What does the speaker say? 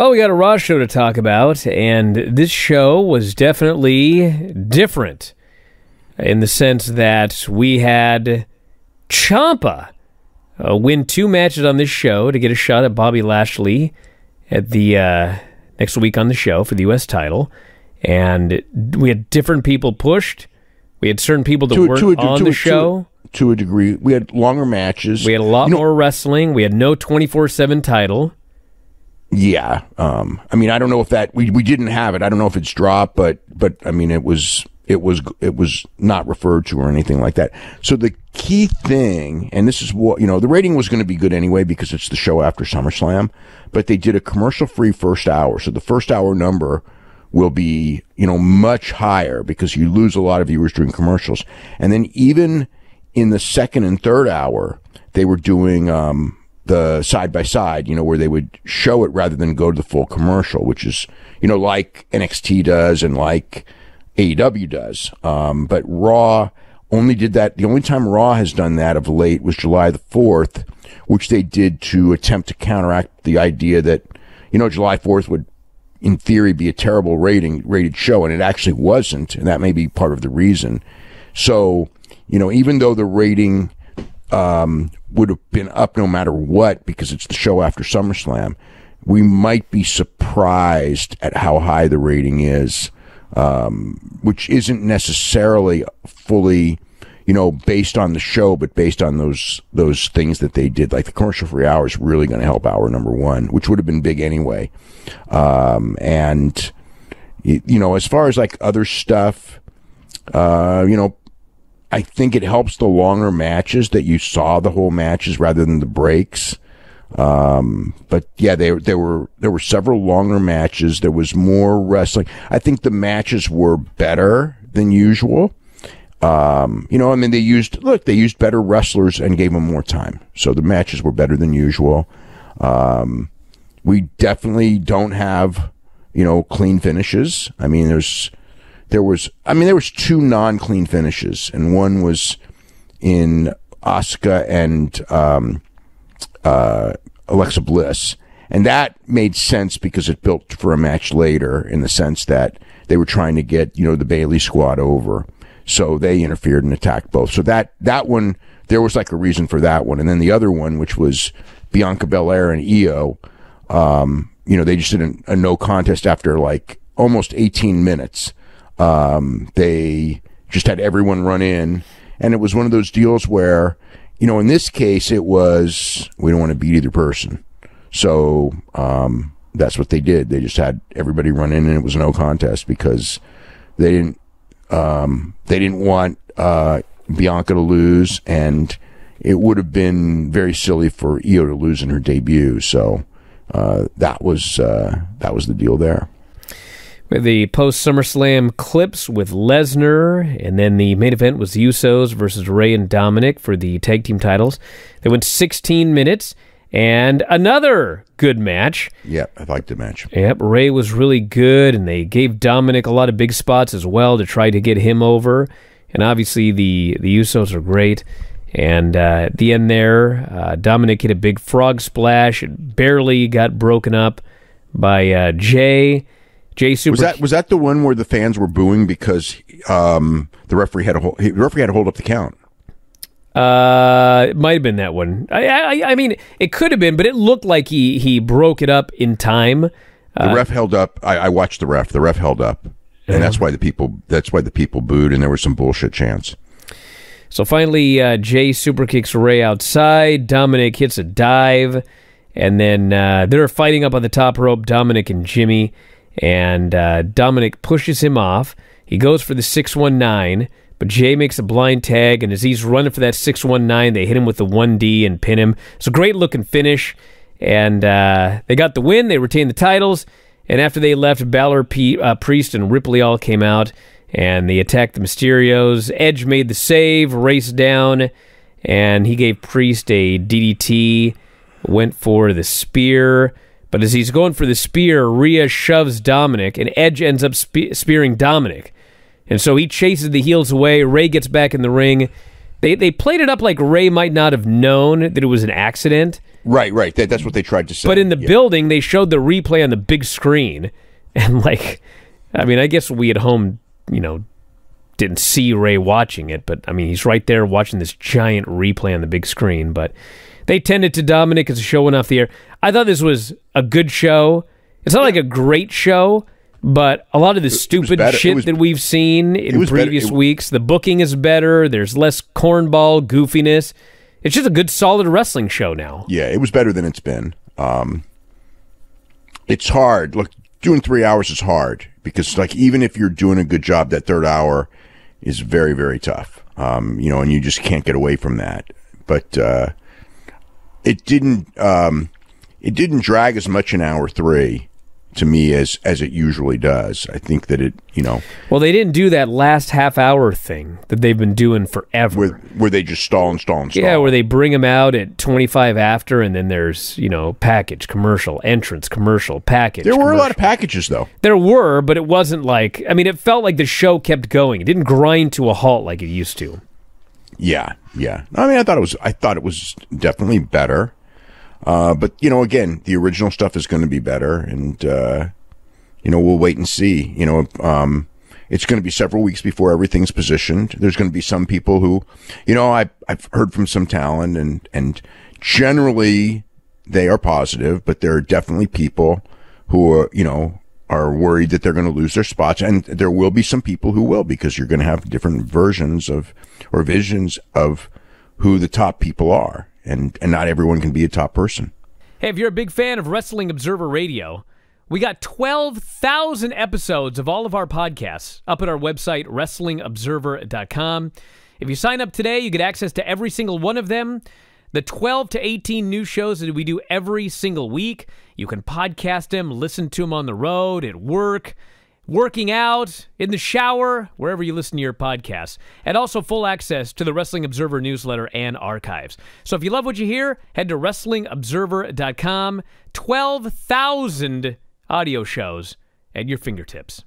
Well, we got a Raw show to talk about, and this show was definitely different in the sense that we had Ciampa uh, win two matches on this show to get a shot at Bobby Lashley at the uh, next week on the show for the U.S. title, and we had different people pushed. We had certain people that To weren't to on to the show. to a degree. We had longer matches. We had a lot You know, more wrestling. We had no twenty four seven title. Yeah. Um, I mean, I don't know if that we, we didn't have it. I don't know if it's dropped, but but I mean, it was it was it was not referred to or anything like that. So the key thing, and this is what you know, the rating was going to be good anyway because it's the show after SummerSlam, but they did a commercial free first hour. So the first hour number will be you know much higher because you lose a lot of viewers during commercials, and then even in the second and third hour, they were doing um, the side by side, you know, where they would show it rather than go to the full commercial, which is, you know, like NXT does and like AEW does. Um, but Raw only did that. The only time Raw has done that of late was July the 4th, which they did to attempt to counteract the idea that, you know, July 4th would in theory be a terrible rating rated show and it actually wasn't and that may be part of the reason so you know even though the rating um, would have been up no matter what because it's the show after SummerSlam we might be surprised at how high the rating is um, which isn't necessarily fully you know based on the show but based on those those things that they did. Like the commercial free hour is really going to help hour number one which would have been big anyway. Um, and you know as far as like other stuff uh, you know I think it helps the longer matches that you saw the whole matches rather than the breaks. Um, but yeah, there there were there were several longer matches. There was more wrestling. I think the matches were better than usual. Um, you know, I mean, they used look, they used better wrestlers and gave them more time, so the matches were better than usual. Um, we definitely don't have you know clean finishes. I mean, there's there was I mean there was two non-clean finishes, and one was in Asuka and um, uh, Alexa Bliss, and that made sense because it built for a match later in the sense that they were trying to get you know the Bayley squad over, so they interfered and attacked both. So that that one there was like a reason for that one, and then the other one, which was Bianca Belair and Io, um, you know they just did a, a no contest after like almost 18 minutes. Um, they just had everyone run in, and it was one of those deals where, you know, in this case, it was we don't want to beat either person, so um, that's what they did. They just had everybody run in, and it was no contest because they didn't um, they didn't want uh, Bianca to lose, and it would have been very silly for Io to lose in her debut. So uh, that was uh, that was the deal there. The post SummerSlam clips with Lesnar, and then the main event was the Usos versus Rey and Dominic for the tag team titles. They went 16 minutes, and another good match. Yeah, I liked the match. Yep, Rey was really good, and they gave Dominic a lot of big spots as well to try to get him over. And obviously, the the Usos are great. And uh, at the end there, uh, Dominic hit a big frog splash. It barely got broken up by uh, Jay. Jay Super. Was that was that the one where the fans were booing because um, the referee had a hold, the referee had to hold up the count? Uh, it might have been that one. I, I, I mean, it could have been, but it looked like he he broke it up in time. The ref held up. I, I watched the ref. The ref held up, and that's why the people that's why the people booed, and there was some bullshit chants. So finally, uh, Jay super kicks Rey outside. Dominic hits a dive, and then uh, they're fighting up on the top rope. Dominic and Jimmy, and uh, Dominic pushes him off. He goes for the six one nine, but Jay makes a blind tag, and as he's running for that six one nine, they hit him with the one D and pin him. It's a great looking finish, and uh, they got the win. They retained the titles, and after they left, Balor, P- uh, Priest, and Ripley all came out and they attacked the Mysterios. Edge made the save, raced down, and he gave Priest a DDT, went for the spear. But as he's going for the spear, Rhea shoves Dominic, and Edge ends up spe- spearing Dominic. And so he chases the heels away. Rey gets back in the ring, They they played it up like Rey might not have known that it was an accident. Right, right. That, that's what they tried to say. But in the Yeah. building, they showed the replay on the big screen, and like, I mean, I guess we at home, you know, didn't see Rey watching it, but I mean, he's right there watching this giant replay on the big screen. But they tended to Dominic as the show went off the air. I thought this was a good show. It's not like a great show, but a lot of the stupid shit was- that we've seen in previous It- weeks, the booking is better. There's less cornball goofiness. It's just a good, solid wrestling show now. Yeah, it was better than it's been. Um, it's hard. Look, doing three hours is hard because, like, even if you're doing a good job, that third hour is very, very tough. Um, you know, and you just can't get away from that. But uh, it didn't. Um, it didn't drag as much in hour three to me as as it usually does. I think that it, you know, Well, they didn't do that last half hour thing that they've been doing forever. where where they just stall and stall and stall. yeah, where they bring them out at 25 after, and then there's, you know, package, commercial, entrance, commercial, package. there were a lot of packages though. There were, but it wasn't like, I mean, it felt like the show kept going. It didn't grind to a halt like it used to. Yeah, yeah. I mean, I thought it was. I thought it was definitely better. Uh, but you know, again, the original stuff is going to be better, and uh, you know, we'll wait and see. You know, um, it's going to be several weeks before everything's positioned. There's going to be some people who, you know, I I've heard from some talent, and and generally they are positive, but there are definitely people who are, you know, are worried that they're going to lose their spots. And there will be some people who will because you're going to have different versions of or visions of who the top people are. And, and not everyone can be a top person. Hey, if you're a big fan of Wrestling Observer Radio, we got 12,000 episodes of all of our podcasts up at our website, WrestlingObserver.com. If you sign up today, you get access to every single one of them. The 12 to 18 new shows that we do every single week. You can podcast them, listen to them on the road, at work, working out, in the shower, wherever you listen to your podcasts. And also full access to the Wrestling Observer newsletter and archives. So if you love what you hear, head to WrestlingObserver.com. 12,000 audio shows at your fingertips.